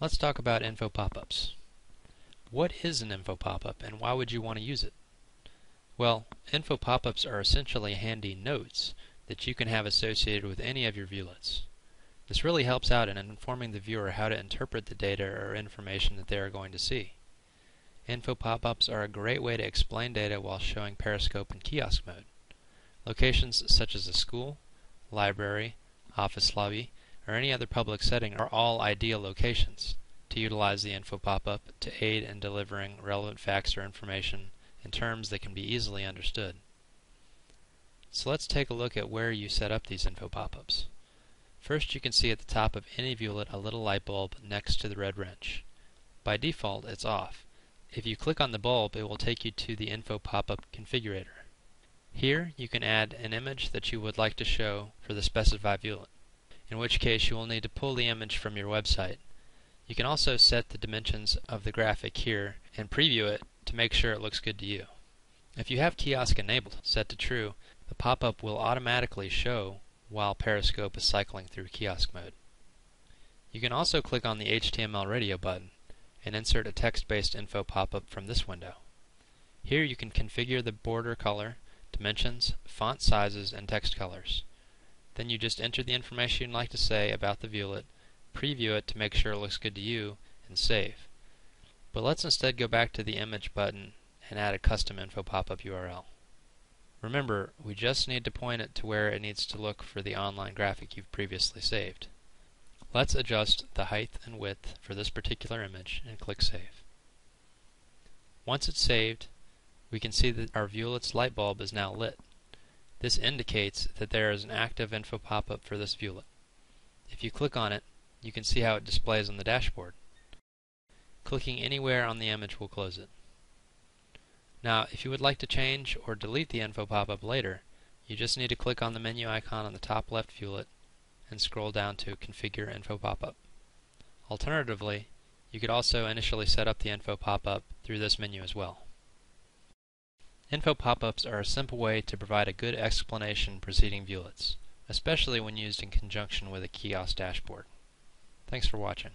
Let's talk about info pop-ups. What is an info pop-up and why would you want to use it? Well, info pop-ups are essentially handy notes that you can have associated with any of your viewlets. This really helps out in informing the viewer how to interpret the data or information that they are going to see. Info pop-ups are a great way to explain data while showing Periscope in kiosk mode. Locations such as a school, library, office lobby, or any other public setting are all ideal locations to utilize the info pop-up to aid in delivering relevant facts or information in terms that can be easily understood. So let's take a look at where you set up these info pop-ups. First you can see at the top of any viewlet a little light bulb next to the red wrench. By default it's off. If you click on the bulb it will take you to the info pop-up configurator. Here you can add an image that you would like to show for the specified viewlet in which case you will need to pull the image from your website. You can also set the dimensions of the graphic here and preview it to make sure it looks good to you. If you have kiosk enabled set to true, the pop-up will automatically show while Periscope is cycling through kiosk mode. You can also click on the HTML radio button and insert a text-based info pop-up from this window. Here you can configure the border color, dimensions, font sizes, and text colors. Then you just enter the information you'd like to say about the viewlet, preview it to make sure it looks good to you, and save. But let's instead go back to the image button and add a custom info pop-up URL. Remember, we just need to point it to where it needs to look for the online graphic you've previously saved. Let's adjust the height and width for this particular image and click Save. Once it's saved, we can see that our viewlet's light bulb is now lit. This indicates that there is an active info pop-up for this viewlet. If you click on it, you can see how it displays on the dashboard. Clicking anywhere on the image will close it. Now, if you would like to change or delete the info pop-up later, you just need to click on the menu icon on the top left viewlet and scroll down to Configure Info Pop-up. Alternatively, you could also initially set up the info pop-up through this menu as well. Info pop-ups are a simple way to provide a good explanation preceding viewlets, especially when used in conjunction with a kiosk dashboard. Thanks for watching.